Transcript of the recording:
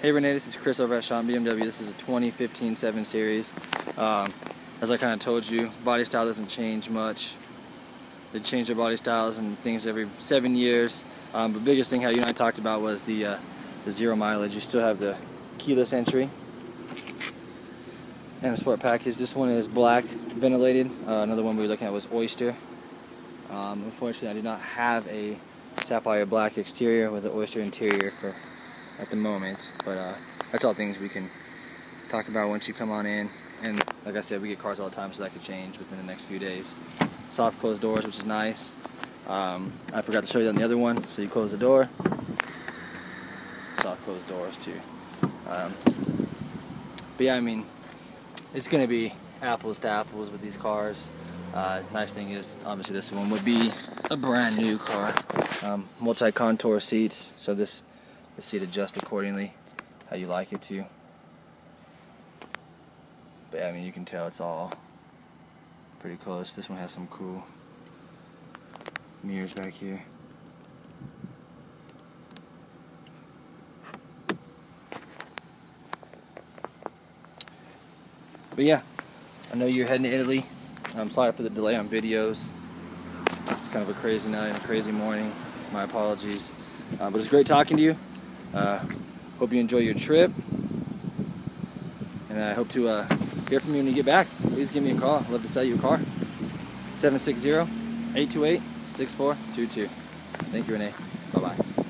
Hey Renee, this is Chris over at Schomp BMW. This is a 2015 7 Series. Um, as I kind of told you, body style doesn't change much. They change their body styles and things every seven years. Um, the biggest thing how you and I talked about was the, uh, the zero mileage. You still have the keyless entry and the sport package. This one is black, ventilated. Uh, another one we were looking at was Oyster. Um, unfortunately, I do not have a sapphire black exterior with an Oyster interior for at the moment. But uh, that's all things we can talk about once you come on in. And like I said, we get cars all the time, so that could change within the next few days. Soft closed doors, which is nice. Um, I forgot to show you on the other one. So you close the door. Soft closed doors too. Um, but yeah, I mean, it's going to be apples to apples with these cars. Uh, nice thing is, obviously, this one would be a brand new car. Um, multi-contour seats, so this the seat adjust accordingly how you like it to. But I mean, you can tell it's all pretty close. This one has some cool mirrors back here. But yeah, I know you're heading to Italy. I'm sorry for the delay on videos. It's kind of a crazy night, and a crazy morning. My apologies. Uh, but it's great talking to you. Uh, hope you enjoy your trip. And I hope to uh, hear from you when you get back. Please give me a call. I'd love to sell you a car. 760-828-6422. Thank you, Renee. Bye-bye.